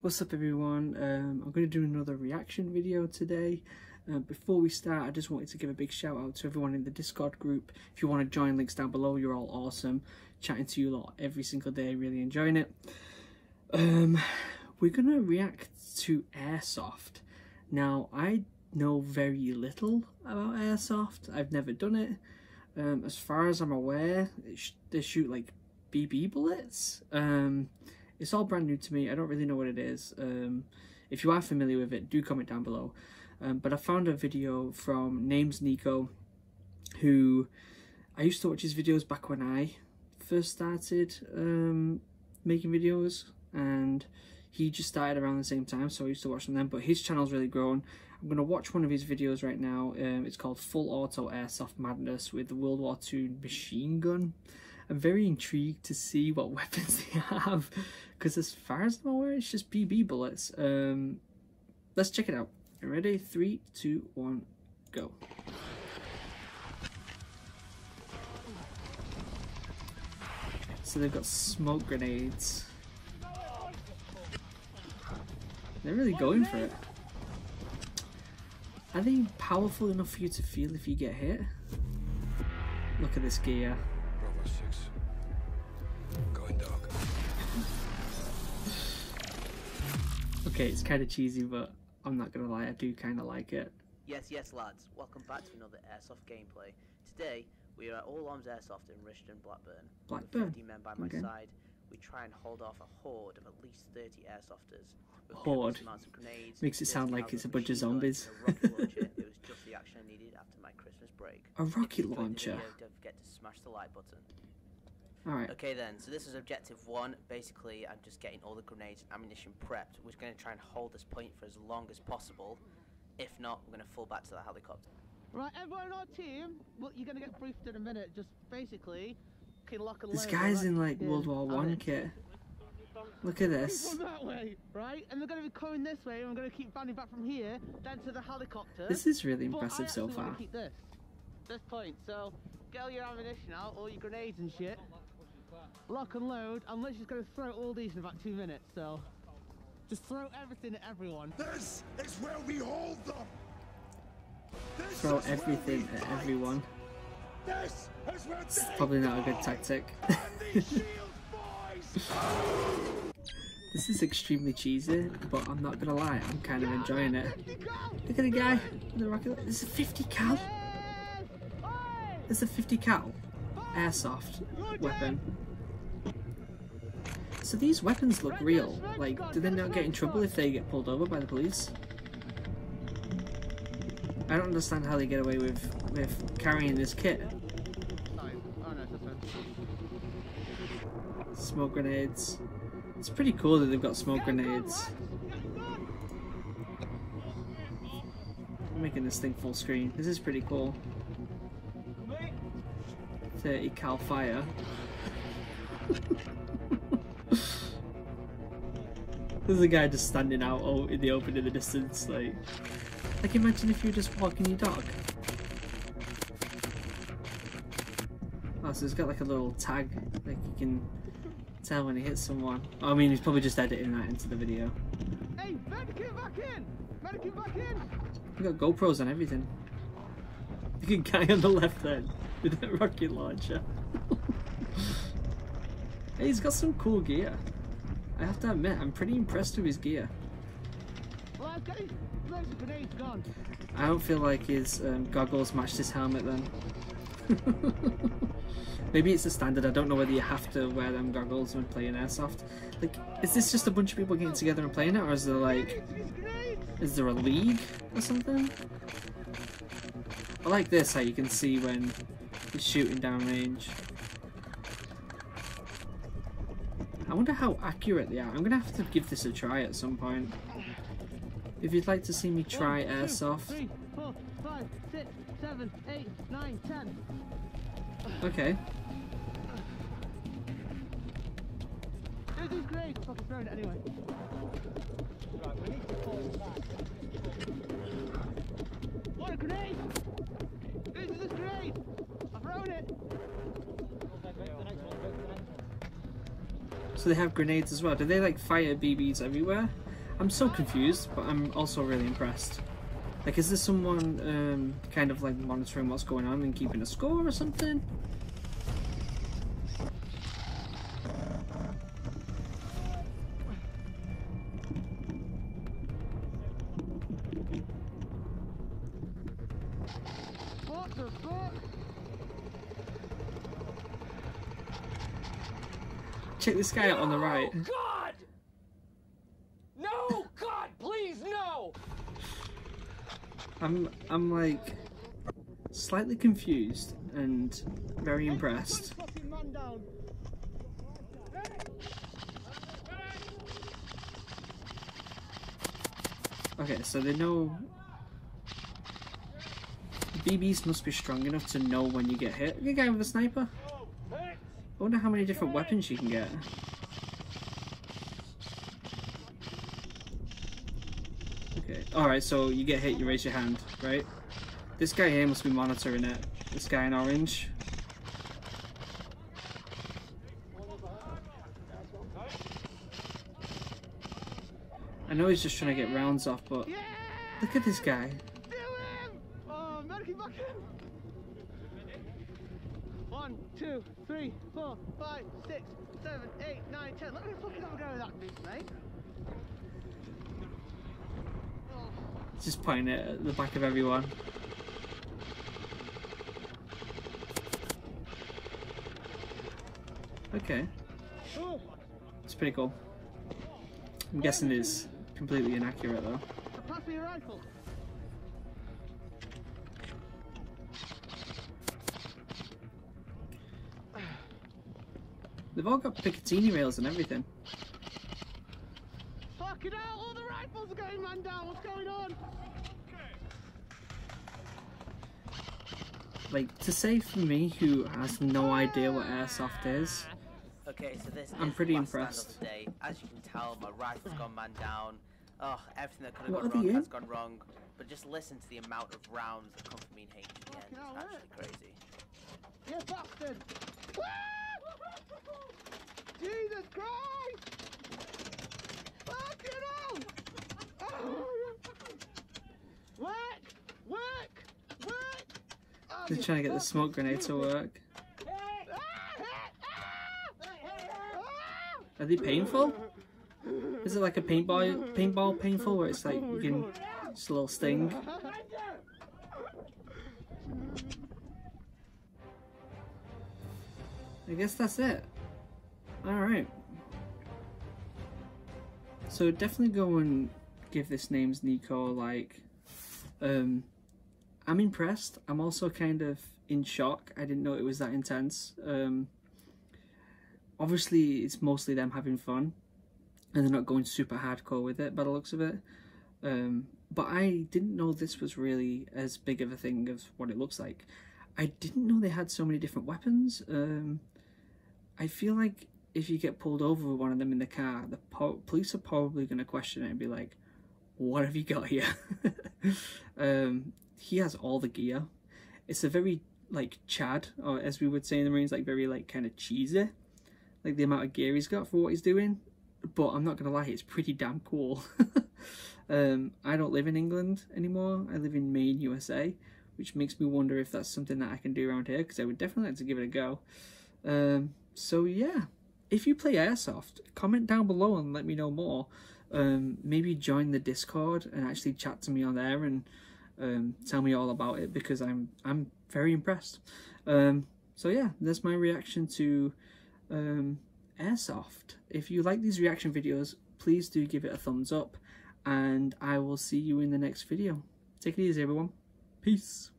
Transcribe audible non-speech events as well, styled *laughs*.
What's up everyone, um, I'm going to do another reaction video today. Uh, before we start, I just wanted to give a big shout out to everyone in the Discord group. If you want to join, links down below, you're all awesome. Chatting to you a lot every single day, really enjoying it. Um, we're going to react to Airsoft. Now, I know very little about Airsoft, I've never done it. Um, as far as I'm aware, sh they shoot like BB bullets. Um, it's all brand new to me. I don't really know what it is. Um, if you are familiar with it, do comment down below. Um, but I found a video from Names Nicco, who I used to watch his videos back when I first started um, making videos, and he just started around the same time, so I used to watch them then. But his channel's really grown. I'm going to watch one of his videos right now. Um, it's called Full Auto Airsoft Madness with the World War II machine gun. I'm very intrigued to see what *laughs* weapons they have because as far as I'm aware, it's just BB bullets. Um, let's check it out. Ready? Three, two, one, go. So they've got smoke grenades. They're really going for it. Are they powerful enough for you to feel if you get hit? Look at this gear. Okay, it's kind of cheesy, but I'm not gonna lie, I do kind of like it. Yes, yes, lads. Welcome back to another Airsoft gameplay. Today, we are at All Arms Airsoft in Rishton, Blackburn. Blackburn? With 50 men by my okay. side. We try and hold off a horde of at least 30 airsofters. Horde? Grenades, Makes it sound like it's a bunch of zombies. it was just the action I needed after my Christmas break. *laughs* A rocket launcher? Video, don't forget to smash the like button. Alright. Okay then, so this is objective one. Basically, I'm just getting all the grenades and ammunition prepped. We're going to try and hold this point for as long as possible. If not, we're going to fall back to the helicopter. Right, everyone on our team, well, you're going to get briefed in a minute. Just basically, can lock and This load, guy's right? in like World War One kit. Look at this. That way, right? And they're going to be coming this way, and we're going to keep fanning back from here, then to the helicopter. This is really But I impressive so actually wanna far. Keep this, this point. So, get all your ammunition out, all your grenades and shit. Lock and load. I'm literally just going to throw all these in about two minutes. So, just throw everything at everyone. This is where we hold them. This Throw everything at fight. everyone. This is where It's probably not a good tactic. And these shield boys. *laughs* this is extremely cheesy, but I'm not gonna lie, I'm kind of enjoying it. Look at the guy in the rocket. This is a 50 cal. It's a 50 cal airsoft weapon. So these weapons look real. Like, do they not get in trouble if they get pulled over by the police? I don't understand how they get away with with carrying this kit. Smoke grenades. It's pretty cool that they've got smoke grenades. I'm making this thing full screen. This is pretty cool. 30 cal fire. There's a guy just standing out in the open in the distance, like. Like imagine if you were just walking your dog. Oh, so he's got like a little tag, like you can tell when he hits someone. I mean, he's probably just editing that into the video. Hey, medikit back in! Medikit back in! We got GoPros and everything. The guy on the left then with a rocket launcher. *laughs* hey, he's got some cool gear. I have to admit, I'm pretty impressed with his gear. Lads, get these loads of grenades gone. I don't feel like his um, goggles match his helmet then. *laughs* Maybe it's a standard. I don't know whether you have to wear them goggles when playing airsoft. Like, is this just a bunch of people getting together and playing it, or is there like, is there a league or something? I like this, how you can see when he's shooting down range. I wonder how accurate they are. I'm gonna have to give this a try at some point. If you'd like to see me try One, two, airsoft, Three, four, five, six, seven, eight, nine, ten. okay. There's these grenades. Fucking throwing it anyway. Right, we need to pull it back. A grenade! This is a grenade! I've thrown it! So they have grenades as well. Do they like fire BBs everywhere? I'm so confused, but I'm also really impressed. Like, is there someone um, kind of like monitoring what's going on and keeping a score or something? What the fuck? Check this guy out on the right. God! No! God, please, no! I'm I'm like slightly confused and very impressed. Fucking man down. Okay, so they know BBs must be strong enough to know when you get hit. At guy with a sniper. I wonder how many different weapons you can get. Okay, alright, so you get hit, you raise your hand, right? This guy here must be monitoring it. This guy in orange. I know he's just trying to get rounds off, but look at this guy. Do him! Oh, American back in. One, two, three, four, five, six, seven, eight, nine, ten. Look at the fucking have a go with that bitch, mate. Oh, Just pointing it at the back of everyone. Okay, oh. it's pretty cool. I'm guessing it's completely inaccurate though. Pass me your rifle. They've all got Picatinny rails and everything. Fucking hell! All the rifles are going man down. What's going on? Like, to say for me, who has no idea what airsoft is, Okay, so this I'm is pretty the last impressed. The day. As you can tell, my rifle's gone man down. Oh, everything that could have What gone wrong has gone wrong. But just listen to the amount of rounds that come from me in HGN. Fucking hell, It's actually eh? crazy. You bastard! Jesus Christ! Fucking hell! Oh. Work! Work! Work! Oh, they're trying to get the smoke grenade to work. Ah, ah, ah. Are they painful? Is it like a paintball paintball painful where it's like you can just a little sting? I guess that's it. Alright. So definitely go and give this name's Nicco like. Um I'm impressed. I'm also kind of in shock. I didn't know it was that intense. Um obviously it's mostly them having fun and they're not going super hardcore with it by the looks of it. Um, but I didn't know this was really as big of a thing as what it looks like. I didn't know they had so many different weapons. Um, I feel like if you get pulled over with one of them in the car, the po- police are probably going to question it and be like, "What have you got here?" *laughs* um, he has all the gear. It's a very like Chad, or as we would say in the Marines, like very like kind of cheesy, like the amount of gear he's got for what he's doing. But I'm not gonna lie, it's pretty damn cool. *laughs* um, I don't live in England anymore. I live in Maine, USA, which makes me wonder if that's something that I can do around here because I would definitely like to give it a go. Um, so yeah, if you play airsoft, comment down below and let me know more. Um, maybe join the Discord and actually chat to me on there and um, tell me all about it because I'm I'm very impressed. Um, so yeah, that's my reaction to um, airsoft. If you like these reaction videos, please do give it a thumbs up, and I will see you in the next video. Take it easy, everyone. Peace.